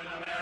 in America.